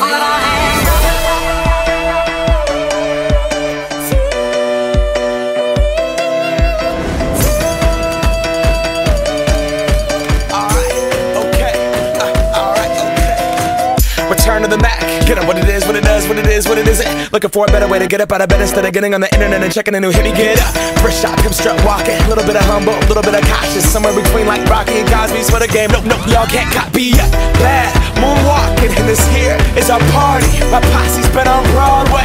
all that I have. What what it is, what it isn't. Looking for a better way to get up out of bed instead of getting on the internet and checking a new hit. Me get up. First shot, come strut walking. A little bit of humble, a little bit of cautious. Somewhere between like Rocky and Cosby's for the game. Nope, nope, y'all can't copy yet. Bad moonwalking, and this here is our party. My posse's been on Broadway,